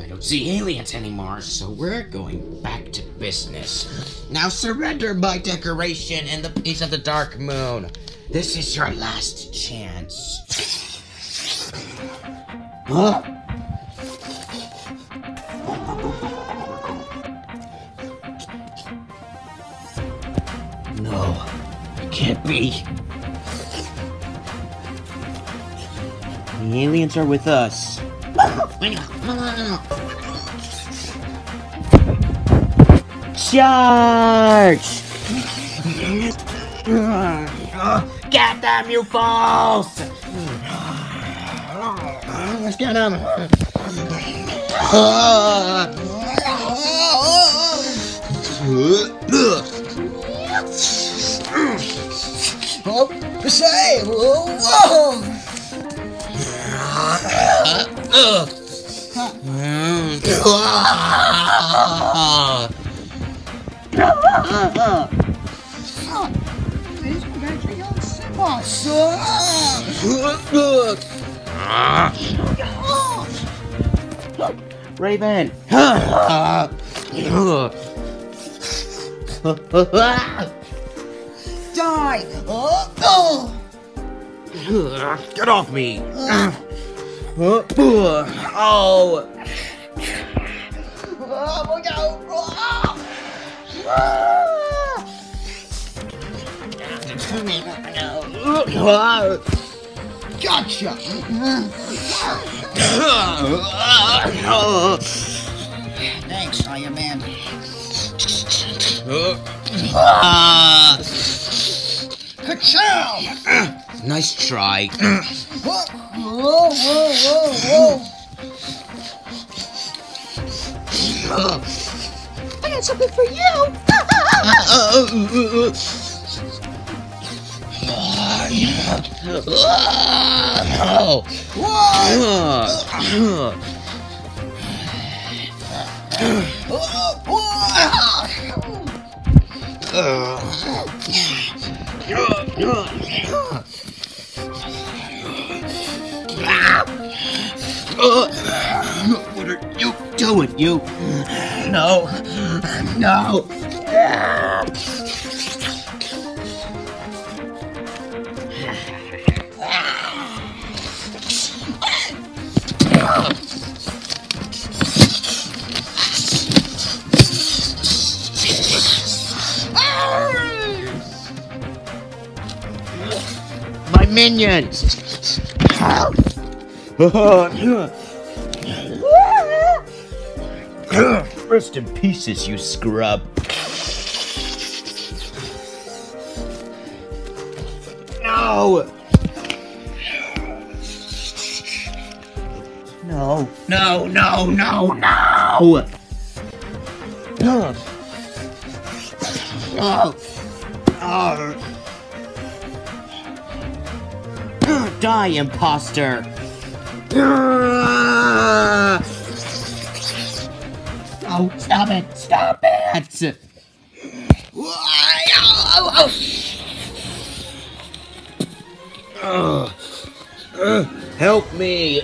I don't see aliens anymore, so we're going back to business. Now surrender my decoration and the piece of the dark moon. This is your last chance. Huh? No, it can't be. The aliens are with us. Charge! Get them, you fools! Let's get them! Oh, say, whoa. Raven! Die! Get off me! Oh! Oh my god! Oh. Gotcha! Thanks, Iron Man. Good sound! Nice try. Whoa, whoa, whoa, whoa, whoa! I got something for you! Uh, what are you doing, you? No. No. My minions! Rest in pieces, you scrub. No! No, no, no, no, no! No! No! Die, imposter! Oh, stop it! Stop it! Ugh. Ugh. Help me!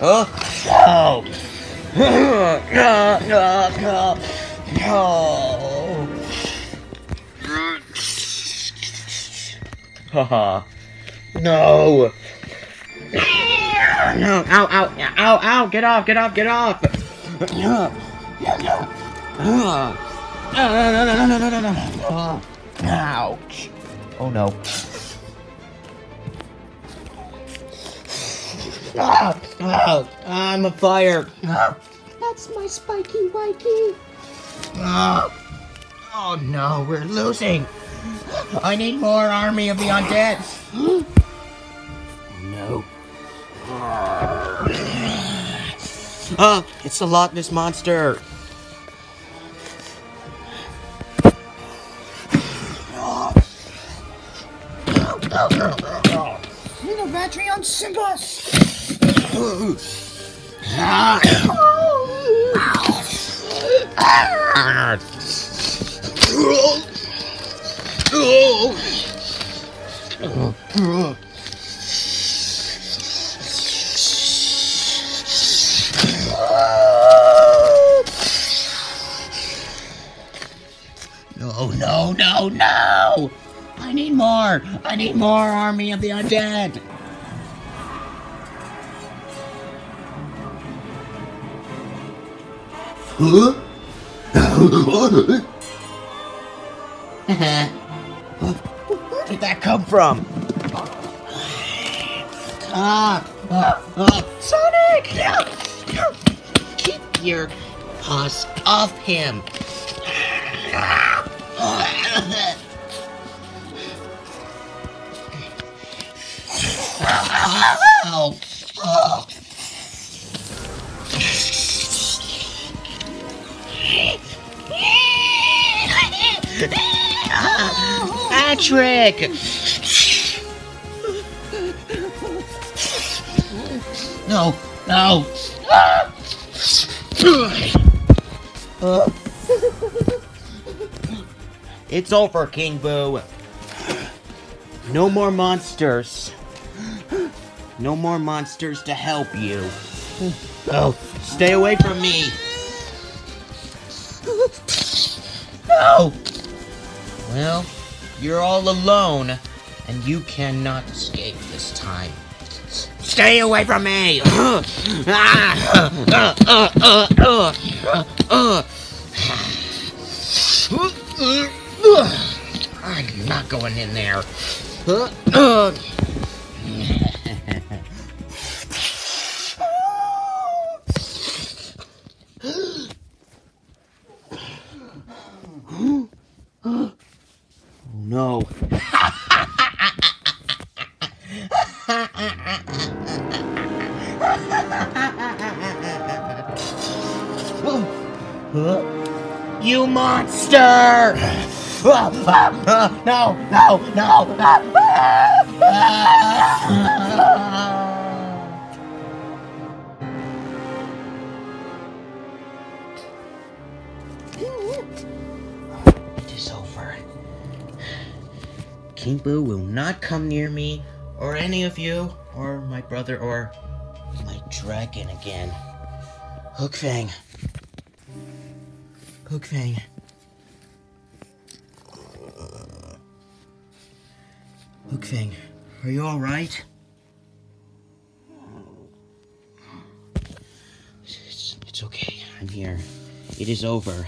Oh! No! No! No! No! No! Haha. no! ow, ow, ow, ow, get off, get off, get off. No, no, no. No, no, no, no, no, no, no, no. Ouch. Oh, no. Ah, ah, I'm a fire. Ah, that's my spiky wikey. Ah, oh no, we're losing. I need more army of the undead no. Ah, it's the Loch Ness Monster! Need a battery on Simbus. Oh, no, no, no! I need more! I need more Army of the Undead! Huh? Where did that come from? Ah! ah, ah. Sonic! Keep your paws off him! Ow. Oh. Patrick! No, no. Uh. It's over, King Boo. No more monsters. No more monsters to help you. Oh, stay away from me. No! Well, you're all alone, and you cannot escape this time. Stay away from me! Ah. Ah. Ah. Going in there. Oh no. You monster! No, no, no! It is over. King Boo will not come near me, or any of you, or my brother, or my dragon again. Hook Fang. Hook Fang. Hook Fang, are you alright? It's, it's okay. I'm here. It is over.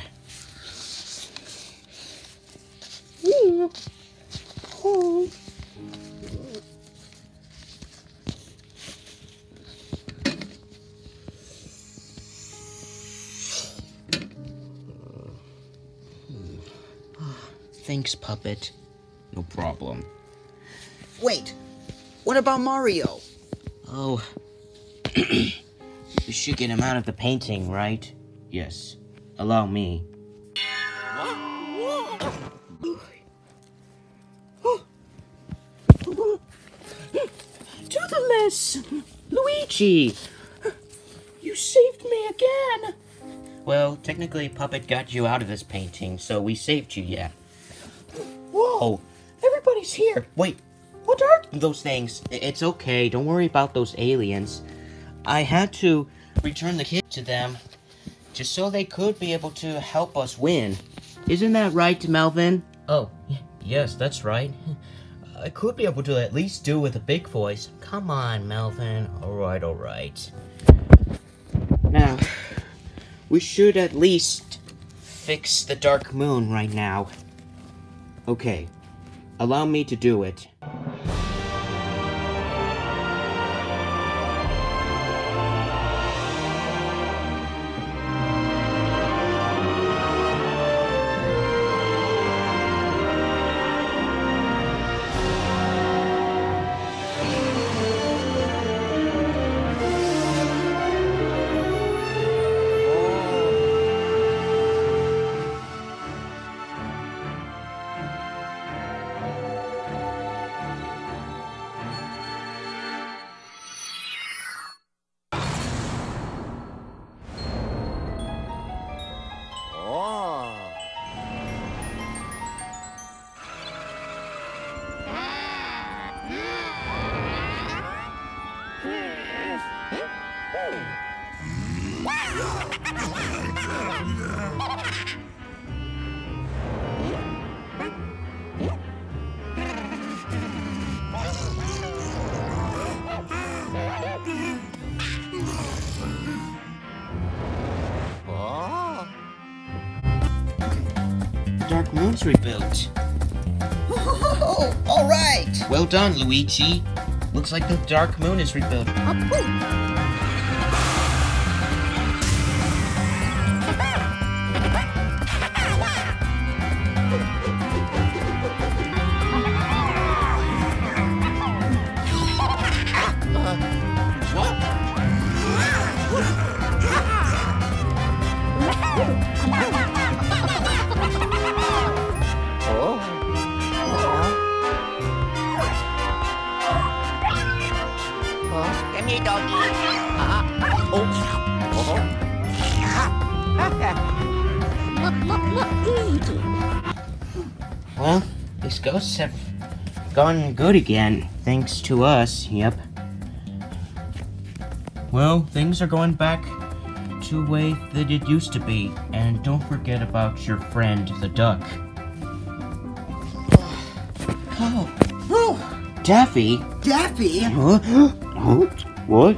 Thanks, puppet. No problem. Wait, what about Mario? Oh. we should get him out of the painting, right? Yes. Allow me. To the Toothless! Luigi! You saved me again! Well, technically, Puppet got you out of this painting, so we saved you, yeah. Whoa! Oh. Everybody's here! Wait, what are those things? It's okay, don't worry about those aliens. I had to return the kid to them just so they could be able to help us win. Isn't that right, Melvin? Oh, yes, that's right. I could be able to at least do with a big voice. Come on, Melvin. Alright, alright. Now, we should at least fix the Dark Moon right now. Okay, allow me to do it. Dark Moon's rebuilt. Oh, all right. Well done, Luigi. Looks like the Dark Moon is rebuilt. Cái ghosts have gone good again, thanks to us, yep. Well, things are going back to the way that it used to be, and don't forget about your friend, the duck. Oh, oh, Daffy? Daffy. Huh? Huh? What?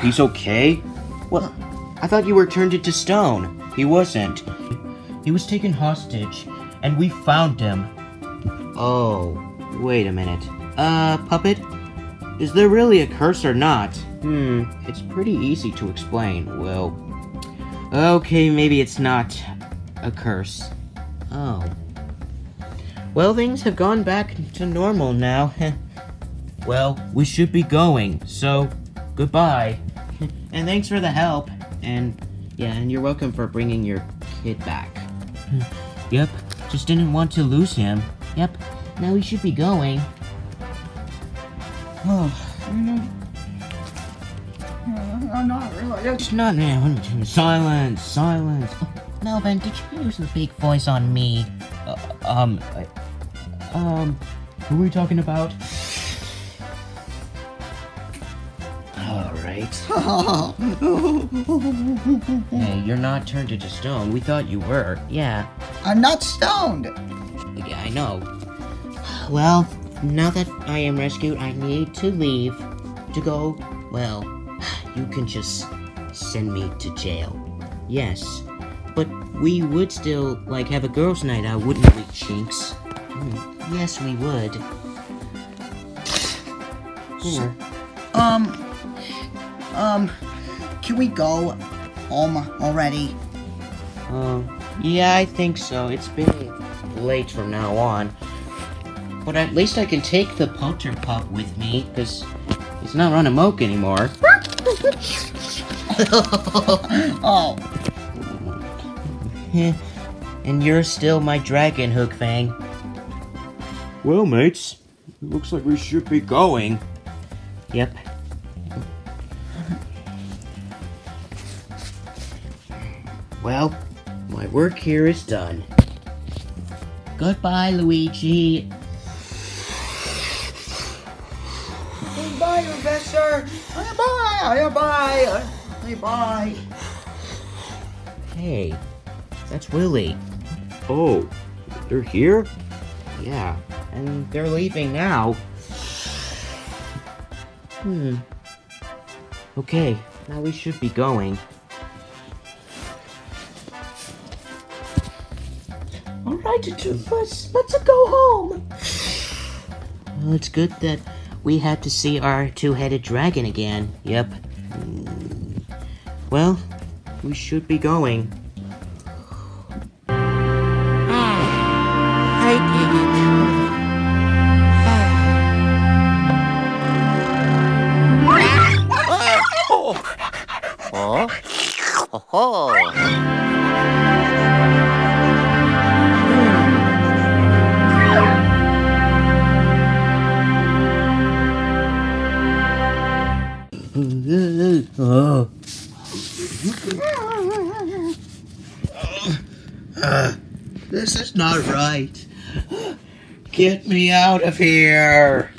He's okay? Well, I thought you were turned into stone. He wasn't. He was taken hostage, and we found him. Oh, wait a minute. Uh, Puppet? Is there really a curse or not? Hmm, it's pretty easy to explain. Well, okay, maybe it's not a curse. Oh. Well, things have gone back to normal now. well, we should be going, so goodbye. and thanks for the help. And yeah, and you're welcome for bringing your kid back. yep, just didn't want to lose him. Yep, now we should be going. Oh, I'm not really. it's not now. Silence, silence. Melvin, did you use the big voice on me? Uh, um, I, um, who are we talking about? All right. Hey, you're not turned into stone. We thought you were. Yeah, I'm not stoned. yeah, I know. Well, now that I am rescued, I need to leave to go. Well, you can just send me to jail. Yes, but we would still like have a girls' night out, wouldn't we, Chinks? Hmm, yes, we would. Here. Um, um, can we go home already? Uh, yeah, I think so. It's been late from now on. But at least I can take the Potter Pup with me, because he's not running moke anymore. Oh, and you're still my dragon, Hook Fang. Well, mates, it looks like we should be going. Yep. Well, my work here is done. Goodbye, Luigi. Bye, Professor. Bye, bye, bye, bye. Hey, that's Willie. Oh, they're here? Yeah, and they're leaving now. Hmm. Okay, now we should be going. Alright, Toothless, let's go home. Well, it's good that we had to see our two-headed dragon again. Yep. Well, we should be going. Ah, I did it. Ah. Ah. Oh. Oh. Oh. Oh. Get me out of here.